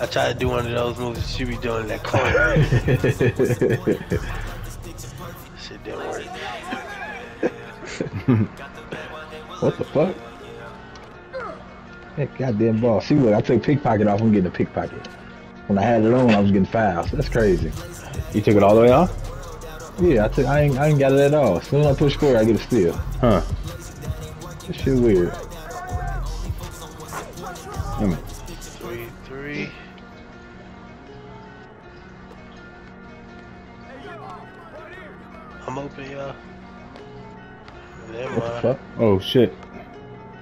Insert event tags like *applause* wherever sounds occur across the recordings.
I tried to do one of those moves you be doing in that corner. *laughs* Shit didn't work. *laughs* what the fuck? That goddamn ball. See, look, I took pickpocket off. I'm getting a pickpocket. When I had it on, I was getting fouls. That's crazy. You took it all the way off? Yeah, I took. I ain't. I ain't got it at all. As soon as I push forward, I get a steal. Huh? This shit weird. Let me. I'm open, y'all. What the fuck? Oh shit.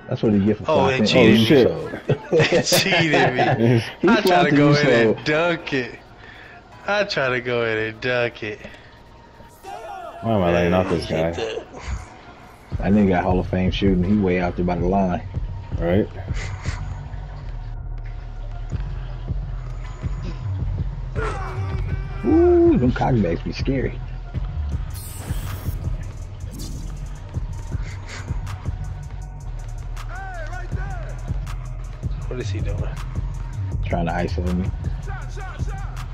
That's what he get for Oh, they flopping. cheated oh, *laughs* They cheated me. *laughs* He I try to go in and dunk it. I try to go in and dunk it. Why am I laying off this guy? That nigga got Hall of Fame shooting. He way out there by the line. Right? Them cockbacks be scary. What is he doing? Trying to isolate me.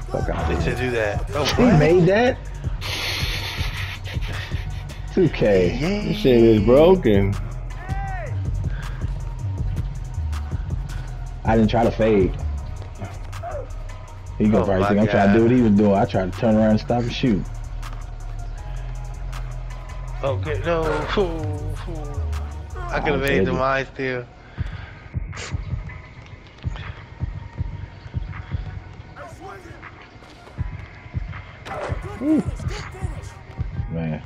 Fuck out of here. do that. Oh, He what? made that? 2K. This shit is broken. I didn't try to fade. He gonna Oh my think I'm trying to do what he was doing. I tried to turn around and stop and shoot. Okay, no. Ooh, ooh. I oh, could have made the mine still. Man.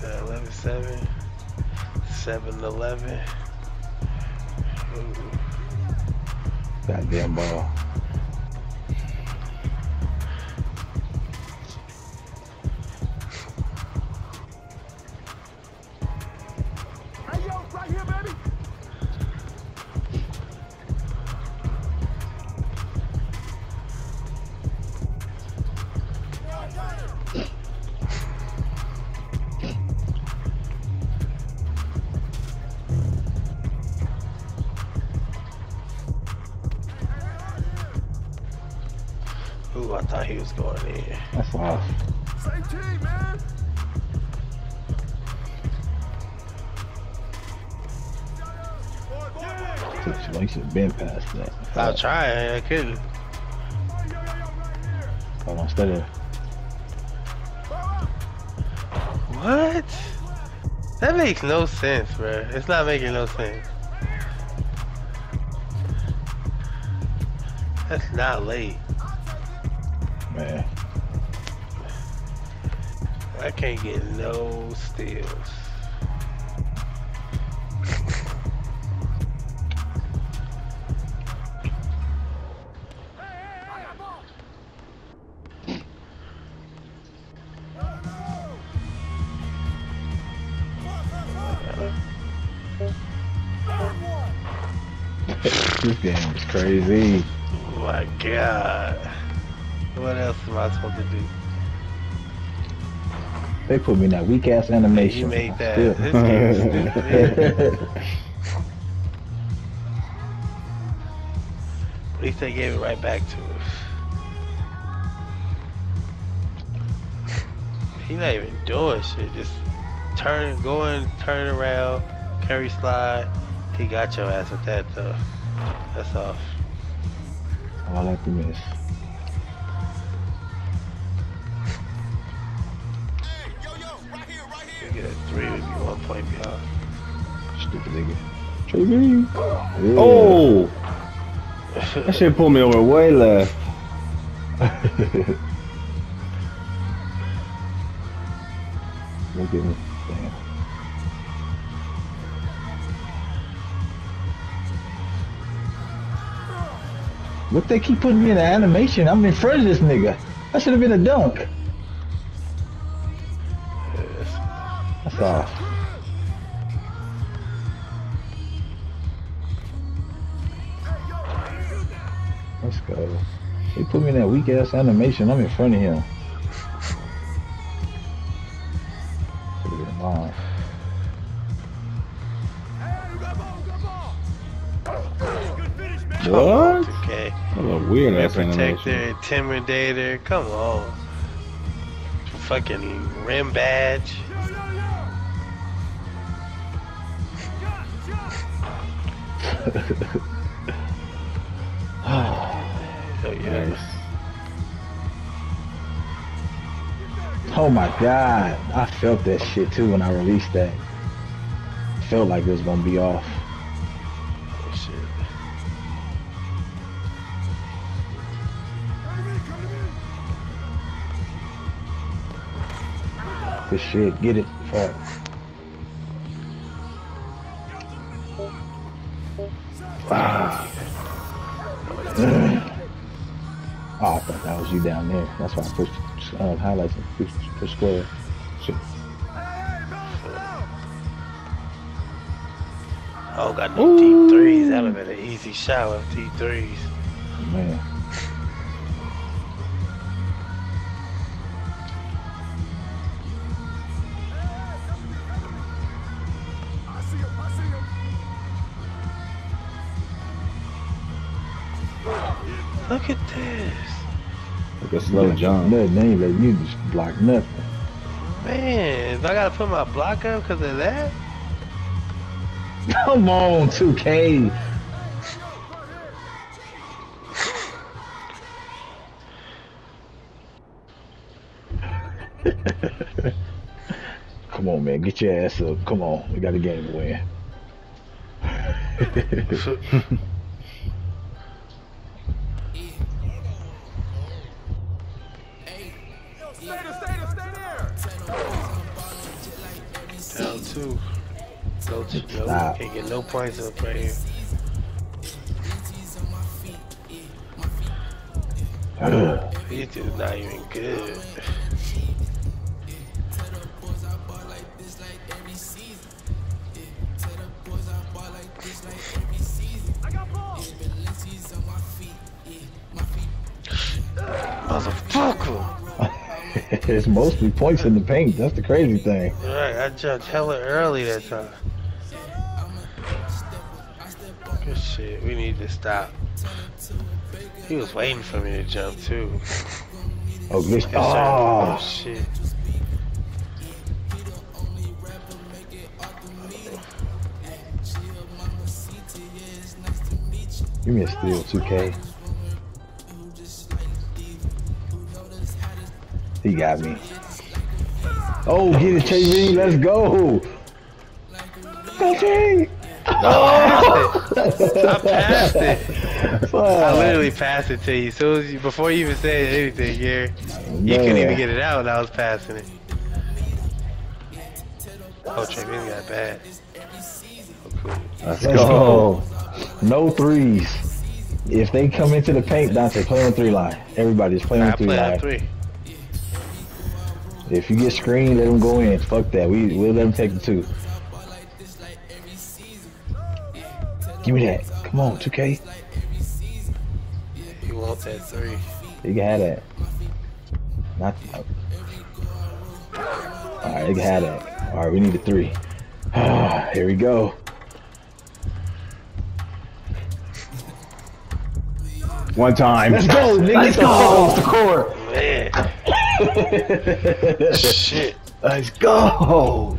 So 11 7. 7 11. Ooh. Goddamn ball. Thought he was going in. That's off. Same team, man. He should have been past that. I'll try. I couldn't. Hold on, of What? That makes no sense, bro. It's not making no sense. That's not late. Man. I can't get no steals. This game is crazy. Oh my god. What else am I supposed to do? They put me in that weak ass animation. You made that. Still. This game is *laughs* At least they gave it right back to us. He not even doing shit. Just turn, going, turn around, carry slide. He got your ass with that though. That's off. All I have to miss. Get a three, we'd be one point behind. Stupid nigga. Trey B. Yeah. Oh! *laughs* That shit pulled me over way left. *laughs* Look at me. Damn. What they keep putting me in the animation? I'm in front of this nigga. That should have been a dunk. That's off. Let's go. They put me in that weak ass animation. I'm in front of him. Should've been mine. What? Okay. That was a weird Rim ass animation. protector, intimidator. Come on. Fucking rim badge. Oh yeah. Nice. Oh my god. I felt that shit too when I released that. Felt like it was gonna be off. Oh, shit. Good shit. Get it. Fuck. Ah. Oh, I thought that was you down there. That's why I pushed uh, highlights and pushed, pushed square. Shit. Don't got no deep threes. That would have been an easy shot with deep threes. Man. Look at this. Like a slow jump. Nothing. They ain't letting you just block nothing. Man, do I gotta put my block up because of that? Come on, 2K. Come on, man. Get your ass up. Come on. We got a game to win. Two. Go to Stop. can't get no points up right here. Ugh. These dudes not even good. It's mostly points in the paint. That's the crazy thing. Alright, I jumped hella early that time. Good shit, we need to stop. He was waiting for me to jump too. Oh, this. Good. Oh, Oh shit. give me a steal, 2K. He got me. Oh, get it, KV. Let's go. Okay. I passed it. I Fuck. literally passed it to you. So you, before you even said anything, Gary, you couldn't even get it out, and I was passing it. Oh, Vince got bad. Oh. Let's Let's go. go. No threes. If they come into the paint, Dante, play on three line. Everybody's playing play on three play on line. three. If you get screened, let them go in. Fuck that. We we'll let them take the two. Give me that. Come on, 2K. You want that three? You can have that. Not. Uh, all right, you can have that. All right, we need a three. *sighs* Here we go. One time. Let's go, nigga. Let's go off the court. Man, shit. Let's go.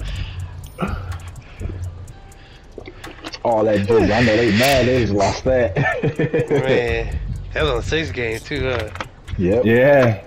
all that juice. I know they mad. They just lost that. Man, that was on six game too, huh? Yep. Yeah.